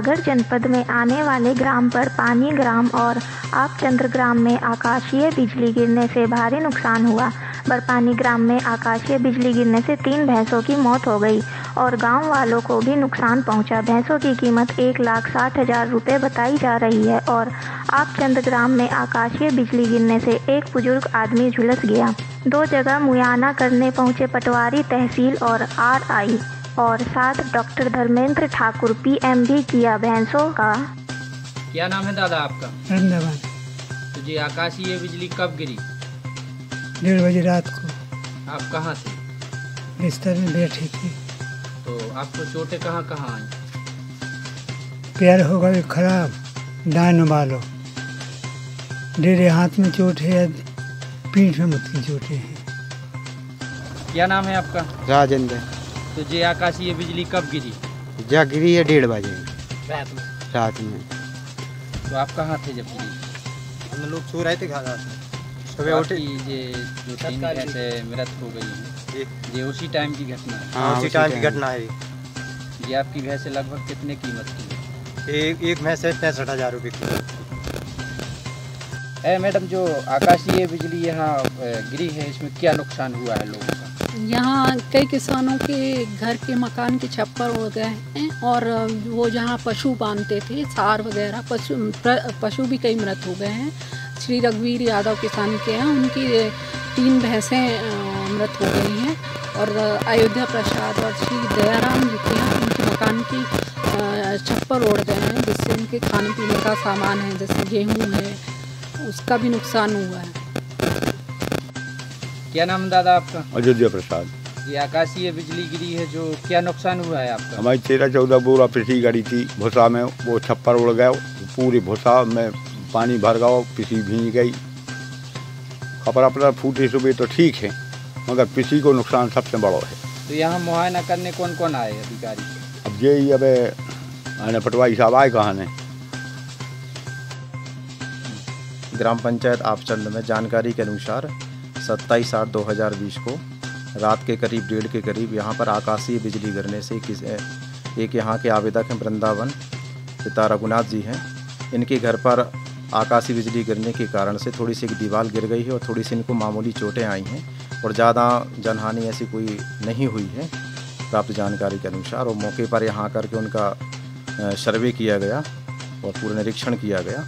सागर जनपद में आने वाले ग्राम पर पानी ग्राम और आपचंद्र ग्राम में आकाशीय बिजली गिरने से भारी नुकसान हुआ। बरपानी ग्राम में आकाशीय बिजली गिरने से तीन भैंसों की मौत हो गई और गाँव वालों को भी नुकसान पहुँचा। भैंसों की कीमत एक लाख साठ हज़ार रुपये बताई जा रही है और आपचंद ग्राम में आकाशीय बिजली गिरने से एक बुज़ुर्ग आदमी झुलस गया। दो जगह मुआयना करने पहुँचे पटवारी तहसील और आरआई। और साथ डॉक्टर धर्मेंद्र ठाकुर पीएम भी किया भैंसों का। क्या नाम है दादा आपका? वृंदावन। तो जी आकाशीय बिजली कब गिरी? डेढ़ बजे रात को। आप कहाँ थे? बिस्तर में बैठी थी। तो आपको चोटें कहाँ कहाँ आई? पैर हो गए खराब डायन वालो डेरे हाथ में चोट है पीठ में मुत की चोटें हैं? क्या नाम है आपका? राजेंद्र। तो जी आकाशीय बिजली कब गिरी? जा गिरी है डेढ़ बजे। रात में? रात में। तो आप कहाँ थे जब गिरी? हम लोग सो रहे थे खाना तो सुबह उठे। ये जो तीन भैंसे मृत हो गई हैं। ये उसी टाइम की घटना है? हाँ उसी टाइम की घटना है। ये आपकी भैंसे लगभग कितने कीमत की है? एक एक भैंस है पैंसठ हज़ार रुपये की। ए मैडम जो आकाशीय बिजली यहाँ गिरी है इसमें क्या नुकसान हुआ है लोगों का? यहाँ कई किसानों के घर के मकान के छप्पर उड़ गए हैं और वो जहाँ पशु बांधते थे, सार वगैरह, पशु पशु भी कई मृत हो गए हैं। श्री रघुवीर यादव किसान के हैं उनकी तीन भैंसें मृत हो गई हैं और अयोध्या प्रसाद और श्री दयाराम जी के हैं उनके मकान की छप्पर उड़ गए हैं, जिससे उनके खाने पीने का सामान है, जैसे गेहूँ है, उसका भी नुकसान हुआ है। क्या नाम दादा आपका? अयोध्या प्रसाद। ये आकाशीय बिजली गिरी है जो क्या नुकसान हुआ है आपका? हमारी तेरह चौदह बोरा पिसी गाड़ी थी भूसा में वो छप्पर उड़ गया पूरी भूसा में पानी भर गया पिसी भीग गई। कपड़ा अपना फूटे सुबह तो ठीक है मगर पिसी को नुकसान सबसे बड़ा है। तो यहाँ मुआयना करने कौन कौन आए अधिकारी? अब ये ही अब आने पटवारी साहब आए कहाँ ने? ग्राम पंचायत आपचंद में जानकारी के अनुसार सत्ताईस आठ दो हज़ार बीस को, रात के करीब, डेढ़ के करीब, यहाँ पर आकाशीय बिजली गिरने से किस एक यहाँ के आवेदक हैं वृंदावन, पिता रघुनाथ जी हैं। इनके घर पर आकाशीय बिजली गिरने के कारण से थोड़ी सी एक दीवार गिर गई है और थोड़ी सी इनको मामूली चोटें आई हैं और ज़्यादा जनहानि ऐसी कोई नहीं हुई है प्राप्त जानकारी के अनुसार और मौके पर यहाँ आकर के उनका सर्वे किया गया और पूरा निरीक्षण किया गया।